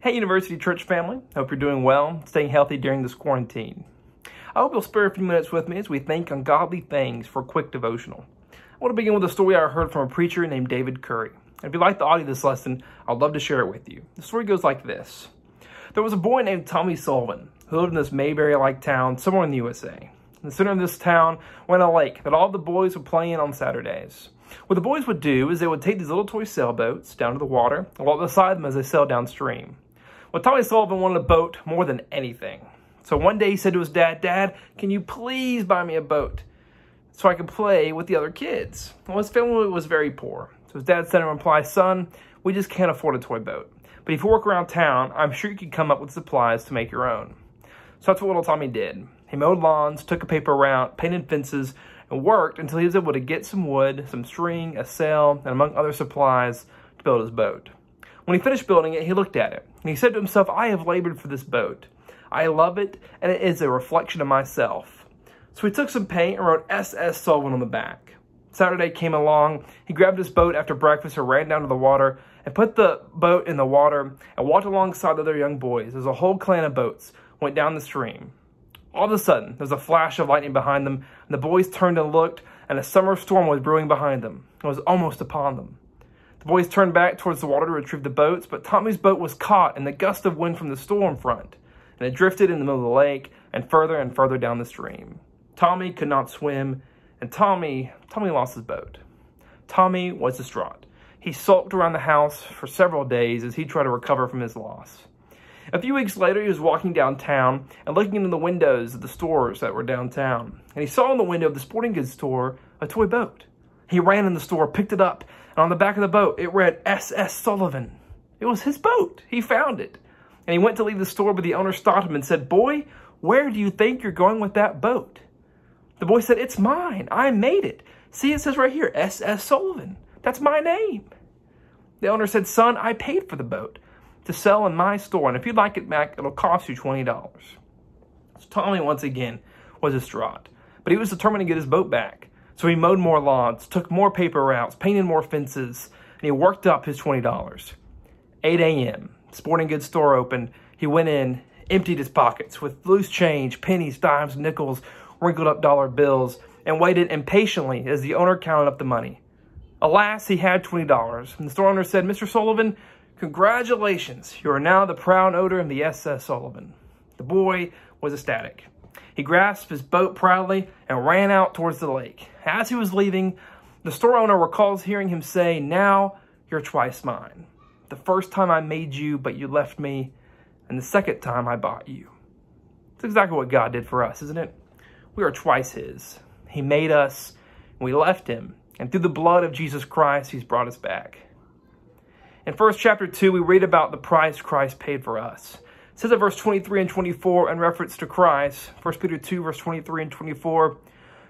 Hey, University Church family. Hope you're doing well, staying healthy during this quarantine. I hope you'll spare a few minutes with me as we think on godly things for a quick devotional. I want to begin with a story I heard from a preacher named David Curry. If you like the audio of this lesson, I'd love to share it with you. The story goes like this. There was a boy named Tommy Sullivan who lived in this Mayberry-like town somewhere in the USA. In the center of this town went a lake that all the boys would play in on Saturdays. What the boys would do is they would take these little toy sailboats down to the water and walk beside them as they sailed downstream. Well, Tommy Sullivan wanted a boat more than anything. So one day he said to his dad, Dad, can you please buy me a boat so I can play with the other kids? Well, his family was very poor. So his dad sent him a reply, Son, we just can't afford a toy boat. But if you work around town, I'm sure you could come up with supplies to make your own. So that's what little Tommy did. He mowed lawns, took a paper route, painted fences, and worked until he was able to get some wood, some string, a sail, and among other supplies to build his boat. When he finished building it, he looked at it, and he said to himself, I have labored for this boat. I love it, and it is a reflection of myself. So he took some paint and wrote SS Sullivan on the back. Saturday came along, he grabbed his boat after breakfast and ran down to the water and put the boat in the water and walked alongside the other young boys as a whole clan of boats went down the stream. All of a sudden, there was a flash of lightning behind them, and the boys turned and looked, and a summer storm was brewing behind them. It was almost upon them. Boys turned back towards the water to retrieve the boats, but Tommy's boat was caught in the gust of wind from the storm front, and it drifted in the middle of the lake and further and further down the stream. Tommy could not swim, and Tommy, Tommy lost his boat. Tommy was distraught. He sulked around the house for several days as he tried to recover from his loss. A few weeks later, he was walking downtown and looking into the windows of the stores that were downtown, and he saw in the window of the sporting goods store a toy boat. He ran in the store, picked it up, and on the back of the boat, it read S.S. Sullivan. It was his boat. He found it. And he went to leave the store, but the owner stopped him and said, Boy, where do you think you're going with that boat? The boy said, It's mine. I made it. See, it says right here, S.S. Sullivan. That's my name. The owner said, Son, I paid for the boat to sell in my store, and if you'd like it back, it'll cost you $20. So Tommy, once again, was distraught, but he was determined to get his boat back. So he mowed more lawns, took more paper routes, painted more fences, and he worked up his $20. 8 a.m., sporting goods store opened. He went in, emptied his pockets with loose change, pennies, dimes, nickels, wrinkled up dollar bills, and waited impatiently as the owner counted up the money. Alas, he had $20, and the store owner said, Mr. Sullivan, congratulations, you are now the proud owner of the SS Sullivan. The boy was ecstatic. He grasped his boat proudly and ran out towards the lake. As he was leaving, the store owner recalls hearing him say, Now you're twice mine. The first time I made you, but you left me, and the second time I bought you. It's exactly what God did for us, isn't it? We are twice his. He made us, and we left him. And through the blood of Jesus Christ, he's brought us back. In 1 chapter 2, we read about the price Christ paid for us. It says in verse 23 and 24 in reference to Christ, 1 Peter 2, verse 23 and 24,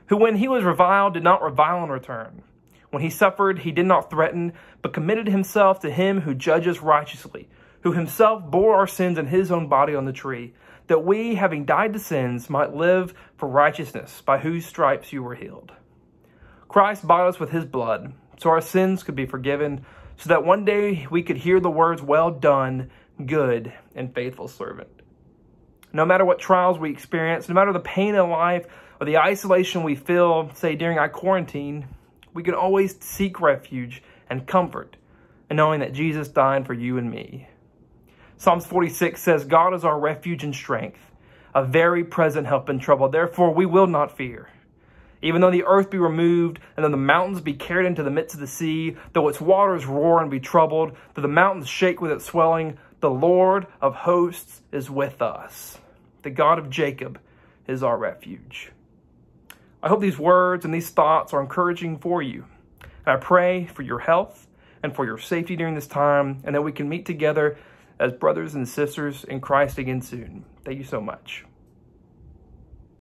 who when he was reviled did not revile in return. When he suffered, he did not threaten, but committed himself to him who judges righteously, who himself bore our sins in his own body on the tree, that we, having died to sins, might live for righteousness, by whose stripes you were healed. Christ bought us with his blood, so our sins could be forgiven, so that one day we could hear the words, Well done, good and faithful servant. No matter what trials we experience, no matter the pain in life or the isolation we feel, say during our quarantine, we can always seek refuge and comfort in knowing that Jesus died for you and me. Psalms 46 says, God is our refuge and strength, a very present help in trouble. Therefore, we will not fear. Even though the earth be removed, and though the mountains be carried into the midst of the sea, though its waters roar and be troubled, though the mountains shake with its swelling, the Lord of hosts is with us. The God of Jacob is our refuge. I hope these words and these thoughts are encouraging for you. And I pray for your health and for your safety during this time, and that we can meet together as brothers and sisters in Christ again soon. Thank you so much.